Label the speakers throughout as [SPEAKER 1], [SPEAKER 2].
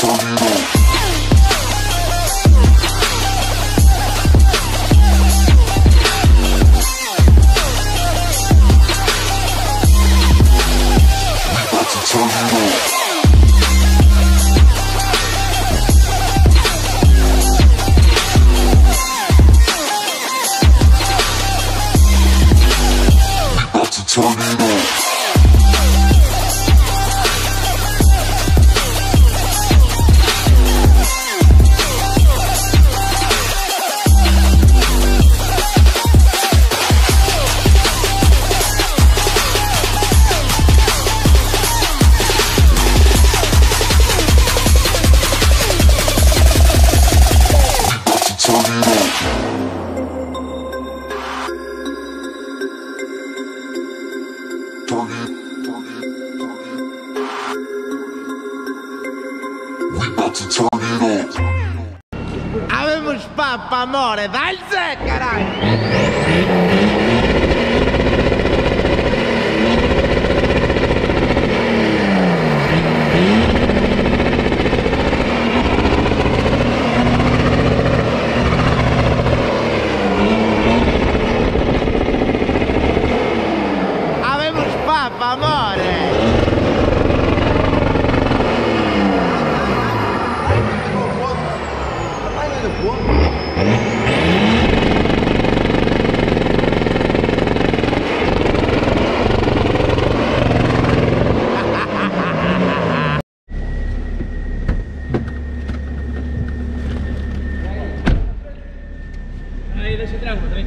[SPEAKER 1] So. you papo, amore, dai Zé, caralho! Avemos papo, amore!
[SPEAKER 2] Aí, deixa entrar, trem.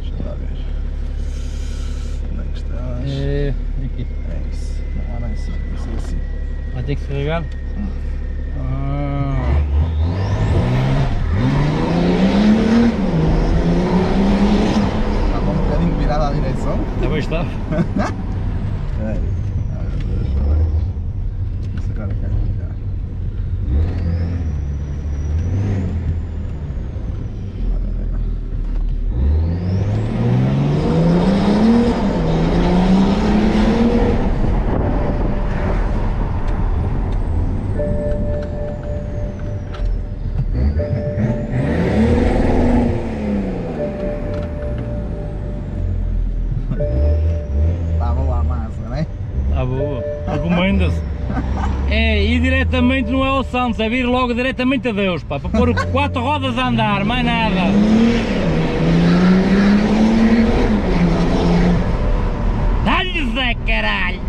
[SPEAKER 3] Deixa lá ver. Onde é que estás?
[SPEAKER 2] É, aqui.
[SPEAKER 3] É isso. Não, não é assim. Isso é assim.
[SPEAKER 2] Ter que carregar? Ah,
[SPEAKER 3] Está com um bocadinho virada à direção.
[SPEAKER 2] também está. Diretamente não é Santos, é vir logo diretamente a Deus, pá, para pôr quatro rodas a andar, mais nada. Dá-lhe Zé, caralho!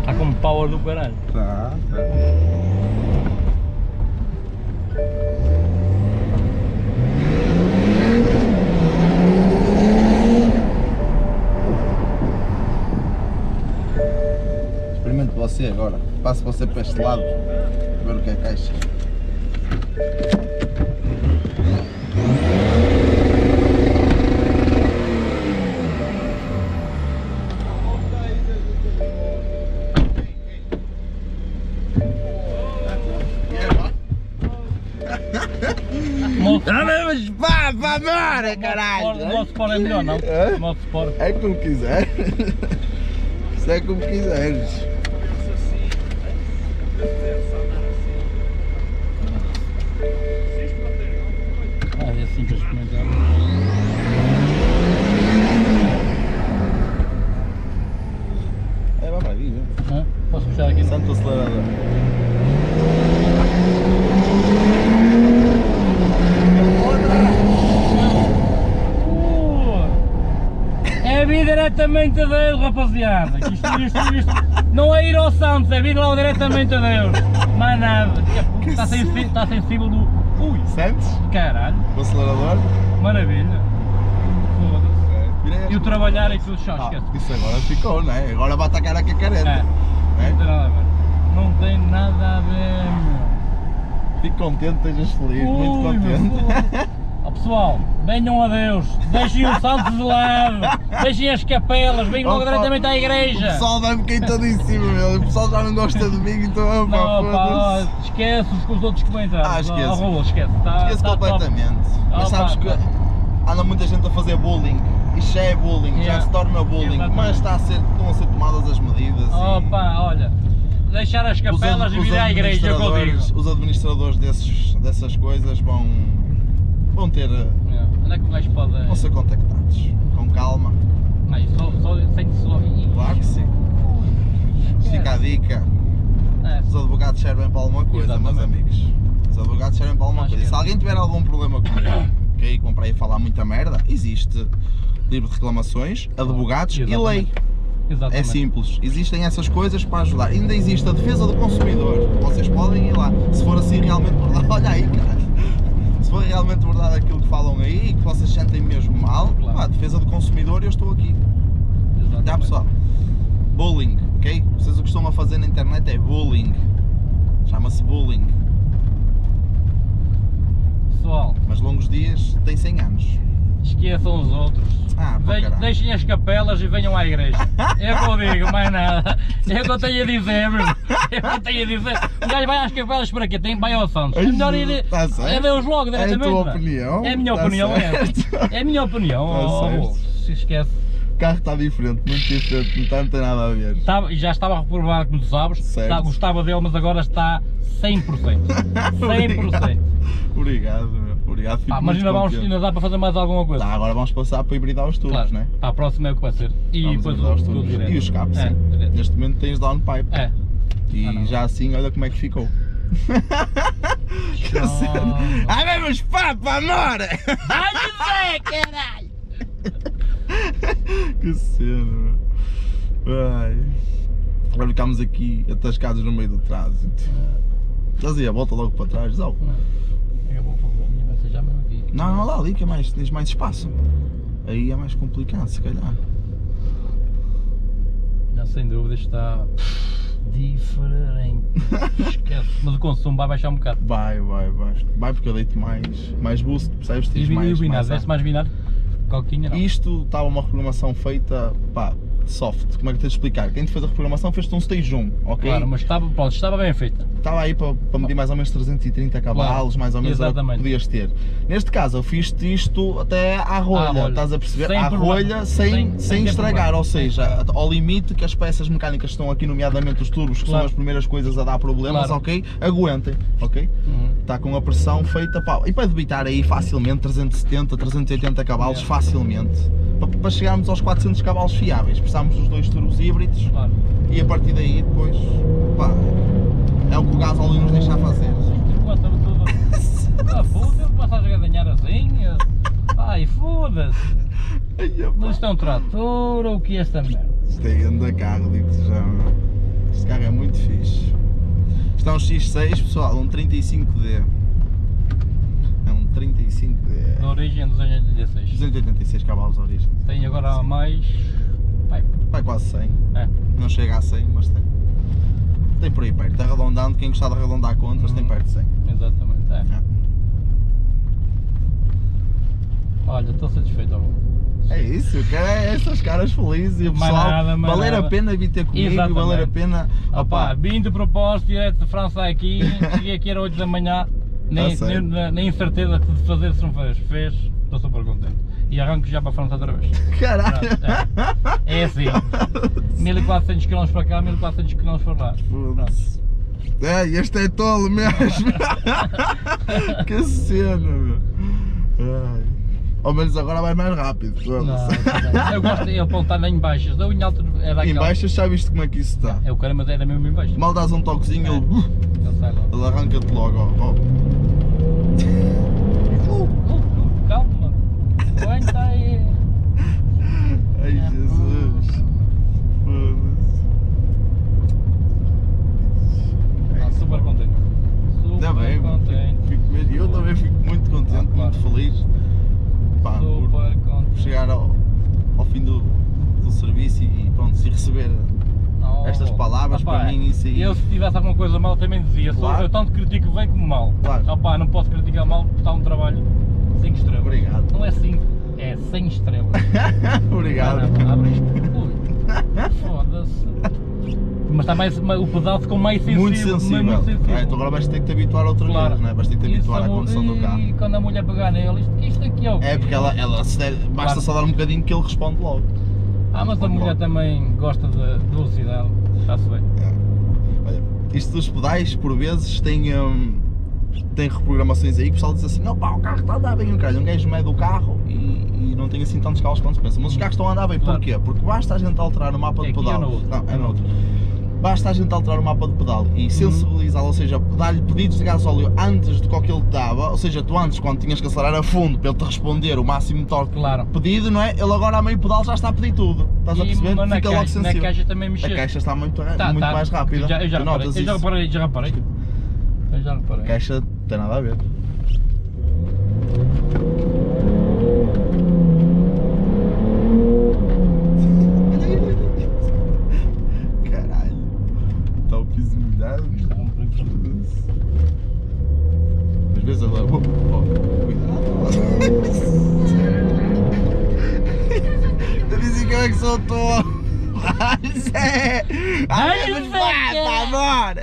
[SPEAKER 2] Está com power do caralho.
[SPEAKER 3] Tá, tá. Experimente você agora. Passe você para este lado. Ver o que é.
[SPEAKER 2] Modo
[SPEAKER 1] Avemos papo, amore,
[SPEAKER 2] Sport-
[SPEAKER 1] caralho!
[SPEAKER 2] modo Sport é melhor, não?
[SPEAKER 3] É?
[SPEAKER 2] Modo Sport.
[SPEAKER 3] É como quiser. Isso é como quiseres.
[SPEAKER 2] Assim para experimentar.
[SPEAKER 3] É, vai para aí,
[SPEAKER 2] Hã? Posso puxar aqui?
[SPEAKER 3] Santo acelerador.
[SPEAKER 2] É vir diretamente a Deus, rapaziada. Que Isto, isto, isto, não é ir ao Santos, é vir lá diretamente a Deus. Mais nada. Está sensível, está sensível do. Ui,
[SPEAKER 3] Sentes?
[SPEAKER 2] caralho,
[SPEAKER 3] O acelerador?
[SPEAKER 2] maravilha. Foda-se.
[SPEAKER 3] É.
[SPEAKER 2] E o trabalhar tudo, já
[SPEAKER 3] Ah,
[SPEAKER 2] esquece.
[SPEAKER 3] isso agora ficou, não é? Agora vai atacar a
[SPEAKER 2] É,
[SPEAKER 3] cacareta.
[SPEAKER 2] não tem nada a ver. Não tem nada a ver, meu.
[SPEAKER 3] Fico contente, estejas feliz, muito
[SPEAKER 2] Ui, meu,
[SPEAKER 3] contente.
[SPEAKER 2] pessoal, venham a Deus, deixem o santo de lado, deixem as capelas, venham logo diretamente à
[SPEAKER 3] O
[SPEAKER 2] igreja.
[SPEAKER 3] pessoal vai-me cair todo em cima, meu. O pessoal já não gosta de mim, então
[SPEAKER 2] Não, pá, esquece os, os outros comentários.
[SPEAKER 3] Ah, esquece.
[SPEAKER 2] Raul, esquece. Tá,
[SPEAKER 3] Esquece
[SPEAKER 2] tá top.
[SPEAKER 3] completamente. Mas
[SPEAKER 2] Ah,
[SPEAKER 3] sabes que
[SPEAKER 2] pá.
[SPEAKER 3] anda muita gente a fazer bullying. Isto já é bullying, já
[SPEAKER 2] Yeah.
[SPEAKER 3] se torna bullying. Mas está a ser, estão a ser tomadas as medidas.
[SPEAKER 2] Opa, olha, deixar as
[SPEAKER 3] os
[SPEAKER 2] capelas e
[SPEAKER 3] os
[SPEAKER 2] vir à igreja, é o que eu digo.
[SPEAKER 3] Os administradores desses, dessas coisas vão, vão ter.
[SPEAKER 2] Yeah. Onde é que o gajo pode.
[SPEAKER 3] vão ser contactados. Com calma.
[SPEAKER 2] Ai, só, só, sente-se só. Ih,
[SPEAKER 3] Claro que sim. Fica a dica.
[SPEAKER 2] É,
[SPEAKER 3] Os advogados servem para alguma coisa, meus
[SPEAKER 2] Exatamente.
[SPEAKER 3] amigos. Os advogados servem para alguma
[SPEAKER 2] Acho
[SPEAKER 3] coisa. E
[SPEAKER 2] que
[SPEAKER 3] se
[SPEAKER 2] é.
[SPEAKER 3] alguém tiver algum problema comigo, ok, como para aí falar muita merda, existe livro de reclamações, advogados e
[SPEAKER 2] Exatamente.
[SPEAKER 3] lei.
[SPEAKER 2] Exatamente.
[SPEAKER 3] É simples. Existem essas coisas para ajudar. Ainda existe a defesa do consumidor. Vocês podem ir lá. Se for assim realmente verdade, olha aí, caralho. For realmente verdade aquilo que falam aí e que vocês sentem mesmo mal,
[SPEAKER 2] Claro.
[SPEAKER 3] pá, defesa do consumidor, eu estou aqui.
[SPEAKER 2] Exatamente.
[SPEAKER 3] Já pessoal, bullying, ok? Vocês o que estão a fazer na internet é bullying. Chama-se bullying.
[SPEAKER 2] Pessoal,
[SPEAKER 3] Mas longos dias tem 100 anos.
[SPEAKER 2] esqueçam os outros.
[SPEAKER 3] Ah,
[SPEAKER 2] Ve- deixem as capelas e venham à igreja. É o que eu digo, mais nada. É o que eu tenho a dizer, meu. É o que eu tenho a dizer. O gajo vai às capelas para quê? Tem vai ao Santos. É melhor ir.
[SPEAKER 3] tá.
[SPEAKER 2] É Deus logo,
[SPEAKER 3] É a
[SPEAKER 2] diretamente.
[SPEAKER 3] tua opinião,
[SPEAKER 2] É a minha
[SPEAKER 3] tá
[SPEAKER 2] opinião, é.
[SPEAKER 3] certo.
[SPEAKER 2] É a minha opinião.
[SPEAKER 3] Tá
[SPEAKER 2] oh, se esquece.
[SPEAKER 3] O carro está diferente, muito diferente, não, tá- não tem nada a ver.
[SPEAKER 2] Estava, já estava reprovado, como tu sabes.
[SPEAKER 3] Certo.
[SPEAKER 2] Tá, gostava dele, mas agora está 100%. 100%.
[SPEAKER 3] Obrigado, meu. Obrigado, fico
[SPEAKER 2] Pá, mas ainda, vamos, ainda dá para fazer mais alguma coisa.
[SPEAKER 3] Tá, agora vamos passar para hibridar os turbos,
[SPEAKER 2] claro.
[SPEAKER 3] né?
[SPEAKER 2] Para a próxima é o que vai ser. E
[SPEAKER 3] Vamos
[SPEAKER 2] depois o,
[SPEAKER 3] os turbos.
[SPEAKER 2] direto.
[SPEAKER 3] E os escapes,
[SPEAKER 2] é,
[SPEAKER 3] sim.
[SPEAKER 2] direto.
[SPEAKER 3] Neste momento tens downpipe.
[SPEAKER 2] É.
[SPEAKER 3] E
[SPEAKER 2] Ah, não.
[SPEAKER 3] já assim, olha como é que ficou. que
[SPEAKER 2] Não.
[SPEAKER 3] cena. Ai, vemos papo, amor!
[SPEAKER 2] Dizer, caralho!
[SPEAKER 3] que cena, meu. Ai. Agora ficámos aqui atascados no meio do trânsito. Estás aí a volta logo para trás, Zau.
[SPEAKER 2] Eu vou fazer a ser já mesmo aqui.
[SPEAKER 3] Não, não, lá ali que é mais, tens mais espaço. Aí é mais complicado, se calhar.
[SPEAKER 2] Não, sem dúvida está diferente. Esquece. Mas o consumo vai baixar um bocado.
[SPEAKER 3] Vai, vai, vai. Vai porque eu deito mais, mais boost, percebes?
[SPEAKER 2] E
[SPEAKER 3] Tens mais,
[SPEAKER 2] binário?
[SPEAKER 3] mais
[SPEAKER 2] mais binário? Coquinha não.
[SPEAKER 3] Isto estava uma reprogramação feita, pá, soft. Como é que te de explicar? Quem te fez a reprogramação fez-te um stage 1, ok?
[SPEAKER 2] Claro, mas estava, pronto, estava bem feita.
[SPEAKER 3] Estava aí para, para medir mais ou menos 330 cavalos, mais ou menos era o que
[SPEAKER 2] exatamente.
[SPEAKER 3] podias ter. Neste caso, eu fiz-te isto até à rolha,
[SPEAKER 2] À rolha.
[SPEAKER 3] estás a perceber?
[SPEAKER 2] Sem
[SPEAKER 3] à
[SPEAKER 2] problema.
[SPEAKER 3] rolha, sem,
[SPEAKER 2] Sem-
[SPEAKER 3] sem, estragar,
[SPEAKER 2] problema.
[SPEAKER 3] ou seja, ao limite que as peças mecânicas estão aqui, nomeadamente os turbos, que
[SPEAKER 2] Claro.
[SPEAKER 3] são as primeiras coisas a dar problemas,
[SPEAKER 2] Claro.
[SPEAKER 3] ok? Aguentem, ok?
[SPEAKER 2] Uhum.
[SPEAKER 3] Está com a pressão feita, pá, e para debitar aí facilmente 370, 380 cavalos,
[SPEAKER 2] Yeah.
[SPEAKER 3] facilmente. Para, chegarmos aos 400 cavalos fiáveis, precisamos dos dois turbos híbridos
[SPEAKER 2] Claro.
[SPEAKER 3] e a partir daí depois, pá, é o que o gasóleo nos deixa fazer.
[SPEAKER 2] Tudo. Ah, a ganhar. Ai, foda-se. Mas isto é um trator ou o que é esta merda?
[SPEAKER 3] Isto é grande carro, digo-te já. meu. Este carro é muito fixe. Isto é um X6, pessoal, um 35D. É um 35D.
[SPEAKER 2] Da origem dos anos 16.
[SPEAKER 3] 286 cavalos de origem.
[SPEAKER 2] Tem agora mais. Pai,
[SPEAKER 3] Vai quase 100.
[SPEAKER 2] é.
[SPEAKER 3] Não chega a 100, mas tem. Tem por aí perto. Arredondando, quem gostar de arredondar contas, tem
[SPEAKER 2] Uhum.
[SPEAKER 3] perto de 100.
[SPEAKER 2] Exatamente, é.
[SPEAKER 3] É.
[SPEAKER 2] Olha, estou satisfeito.
[SPEAKER 3] É isso, quero é essas caras felizes e o
[SPEAKER 2] Mais
[SPEAKER 3] pessoal
[SPEAKER 2] nada, mais
[SPEAKER 3] valer a pena vir ter comigo,
[SPEAKER 2] Exatamente.
[SPEAKER 3] valer a pena.
[SPEAKER 2] Opa,
[SPEAKER 3] Opa,
[SPEAKER 2] vim de propósito direto de França aqui, cheguei aqui era 8 da manhã, nem,
[SPEAKER 3] Tá certo.
[SPEAKER 2] nem, nem certeza de fazer se não fez. Fez, estou super contente. E arranco já para a França outra vez.
[SPEAKER 3] caralho.
[SPEAKER 2] É. É assim, 1400 km para cá, 1400 km para lá. Pronto.
[SPEAKER 3] É, este é tolo mesmo. que cena, meu. Ai. Ao menos agora vai mais rápido.
[SPEAKER 2] Não,
[SPEAKER 3] foda-se.
[SPEAKER 2] tá bem. eu gosto de apontar nem em baixas, em alto é daquela.
[SPEAKER 3] Em baixo já viste como é que isso está.
[SPEAKER 2] É o cara, mas era mesmo em baixo.
[SPEAKER 3] Mal dás um toquezinho, ele, uh,
[SPEAKER 2] Ele
[SPEAKER 3] ele arranca-te logo. ó, ó.
[SPEAKER 2] Uh, uh, uh, calma, aguenta aí.
[SPEAKER 3] Ai
[SPEAKER 2] É,
[SPEAKER 3] Jesus. Foda-se.
[SPEAKER 2] Não, super contente. Super
[SPEAKER 3] Ainda bem,
[SPEAKER 2] contente.
[SPEAKER 3] fico. Eu também fico muito contente,
[SPEAKER 2] Ah, claro.
[SPEAKER 3] muito feliz. Pá, por,
[SPEAKER 2] Super
[SPEAKER 3] por chegar ao, ao fim do, do serviço e pronto, se receber
[SPEAKER 2] Não,
[SPEAKER 3] estas palavras para mim isso aí.
[SPEAKER 2] Eu se tivesse alguma coisa mal também dizia,
[SPEAKER 3] Claro.
[SPEAKER 2] eu tanto critico bem como mal.
[SPEAKER 3] Claro.
[SPEAKER 2] Opá, não posso criticar mal porque está um trabalho 5 estrelas.
[SPEAKER 3] Obrigado.
[SPEAKER 2] Não é 5, é 100 estrelas.
[SPEAKER 3] Obrigado.
[SPEAKER 2] Foda-se. Mas está mais, o pedal ficou mais sensível.
[SPEAKER 3] Muito sensível.
[SPEAKER 2] Muito sensível.
[SPEAKER 3] Ah, então agora vais ter que te habituar outra
[SPEAKER 2] Claro.
[SPEAKER 3] vez, não é? Vais ter que te habituar à
[SPEAKER 2] é
[SPEAKER 3] condução do carro.
[SPEAKER 2] E quando a mulher pegar nele, isto, isto aqui é o quê?
[SPEAKER 3] É porque ela, ela basta só dar um bocadinho que ele responde logo.
[SPEAKER 2] Ah, mas a mulher
[SPEAKER 3] logo.
[SPEAKER 2] também gosta de velocidade. Está-se bem.
[SPEAKER 3] É. Olha, isto dos pedais, por vezes, tem, hum, tem reprogramações aí que o pessoal diz assim: opá, o carro está a andar bem um caralho. Um gajo meio do carro e, e não tem assim tantos calos quanto se pensa. Mas os carros estão a andar bem,
[SPEAKER 2] Claro.
[SPEAKER 3] porquê? Porque basta a gente alterar o mapa
[SPEAKER 2] É
[SPEAKER 3] de pedal.
[SPEAKER 2] outro?
[SPEAKER 3] Não, é no outro. Basta a gente alterar o mapa de pedal e sensibilizá-lo, ou seja, dar-lhe pedidos de gasóleo antes do que aquilo te dava, ou seja, tu antes, quando tinhas que acelerar a fundo para ele te responder o máximo de torque
[SPEAKER 2] Claro.
[SPEAKER 3] pedido, não é? Ele agora a meio pedal já está a pedir tudo. Estás a
[SPEAKER 2] E,
[SPEAKER 3] perceber?
[SPEAKER 2] mas na
[SPEAKER 3] Fica logo
[SPEAKER 2] caixa, na
[SPEAKER 3] sensível.
[SPEAKER 2] caixa também mexer.
[SPEAKER 3] A caixa está muito,
[SPEAKER 2] Tá,
[SPEAKER 3] muito
[SPEAKER 2] tá.
[SPEAKER 3] mais rápida.
[SPEAKER 2] Eu já, eu já reparei, eu já reparei, Eu.
[SPEAKER 3] A caixa tem nada a ver. Caralho. O piso molhado. Às vezes ela. Oh, oh, cuidado. Eu disse que eu é que sou tu. Ai, Zé! Ai, mas
[SPEAKER 2] que-
[SPEAKER 3] pá, bora!